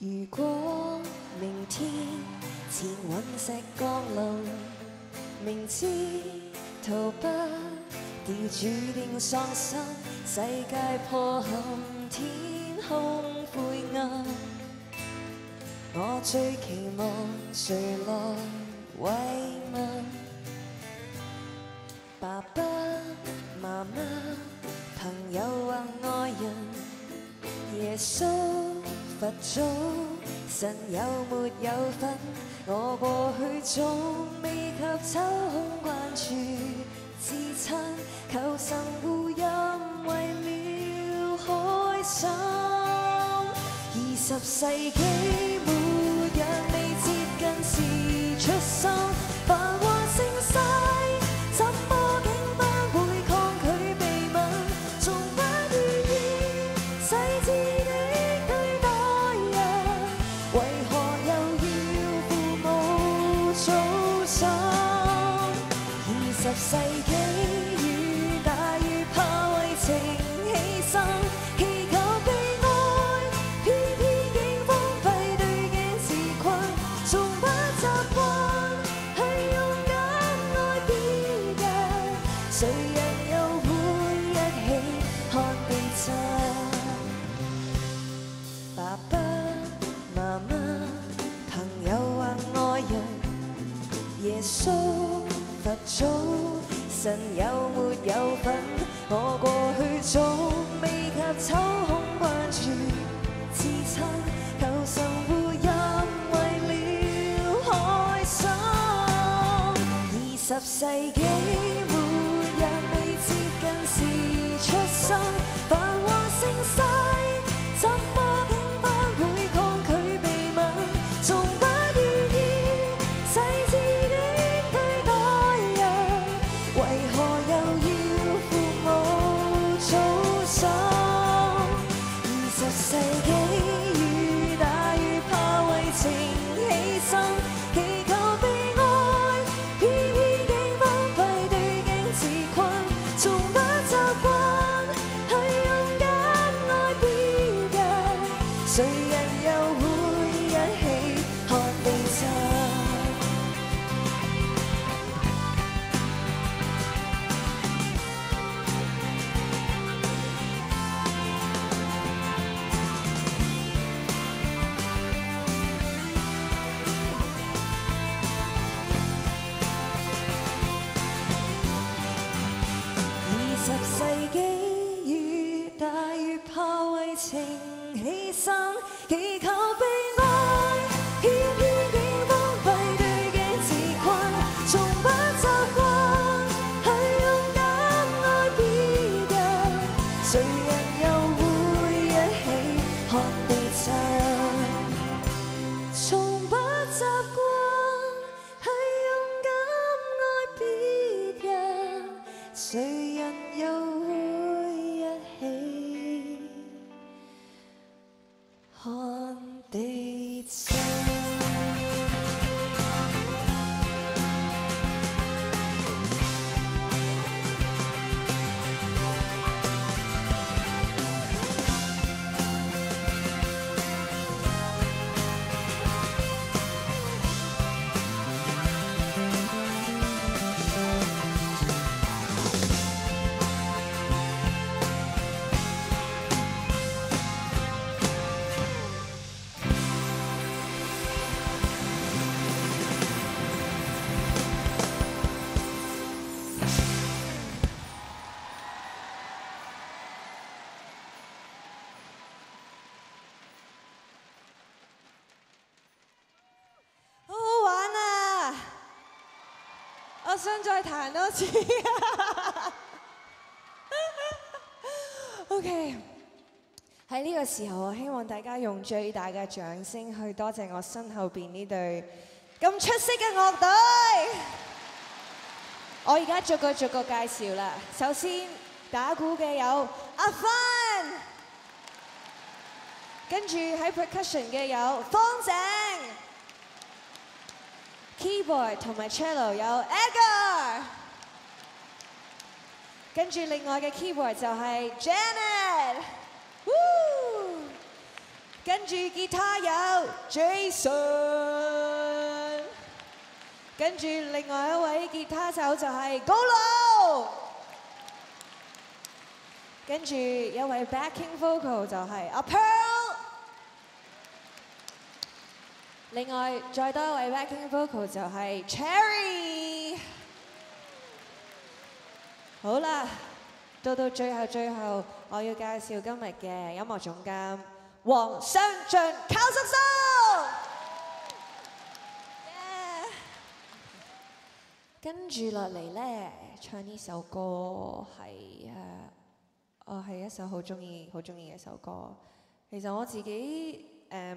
如果明天前陨石降临，明知逃不掉注定丧生，世界破陷，天空灰暗，我最期望谁来慰问？爸爸妈妈、朋友或爱人，耶稣。佛祖，神有没有份？我过去总未及抽空关注至亲，求神护佑，为了开心。二十世纪早晨、有没有份？我过去早情犧牲，祈求被愛，偏偏竟荒廢對鏡自困，從不習慣去勇敢愛別人，誰人又會一起看地震？從不習慣去勇敢愛別人，誰人又會我想再彈多次。OK，喺呢個時候，我希望大家用最大嘅掌聲去多謝我身後邊呢隊咁出色嘅樂隊。我而家逐個逐個介紹啦。首先打鼓嘅有阿芬，跟住喺 percussion 嘅有方正。Keyboard 同埋 cello 有 Edgar，跟住另外嘅 keyboard 就係 Janet，跟住吉他有 Jason，跟住另外一位吉他手就係高佬，跟住一位 backing vocal 就係阿 Pearl，另外再多一位 backing vocal 就係 Cherry。好啦，到到最後最後，我要介紹今日嘅音樂總監黃雙俊靠叔叔。跟住落嚟呢，唱呢首歌係誒，我係一首好中意、好中意嘅一首歌。其實我自己誒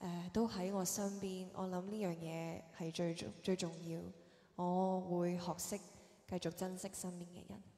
誒、都喺我身邊。我諗呢樣嘢係最重最重要。我會學識繼續珍惜身邊嘅人。